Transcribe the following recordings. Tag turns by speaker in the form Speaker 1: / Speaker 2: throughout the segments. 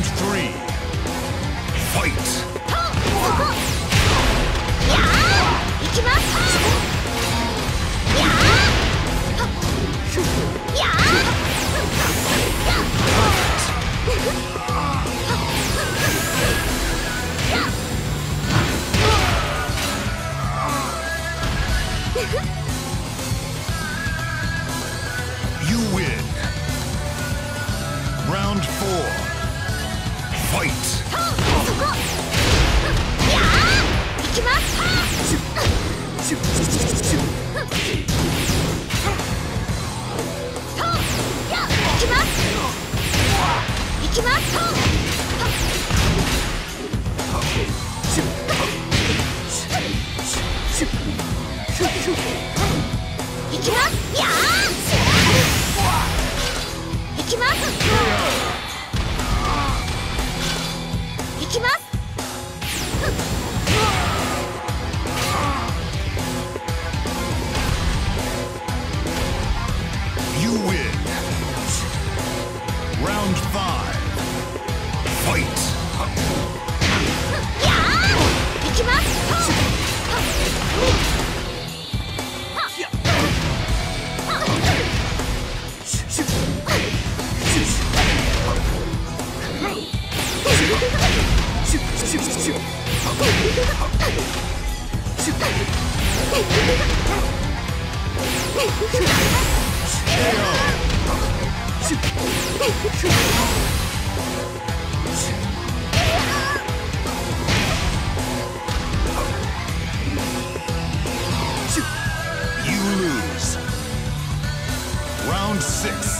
Speaker 1: Round three. Fight.
Speaker 2: 行行きます。きます
Speaker 1: You lose. Round six.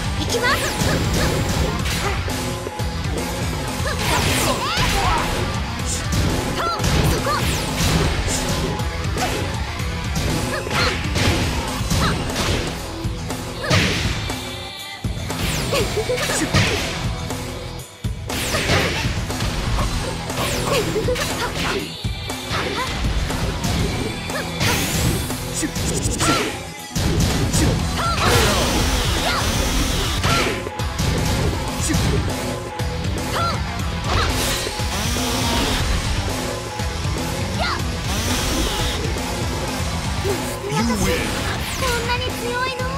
Speaker 2: 行きます。そここんなに強いの？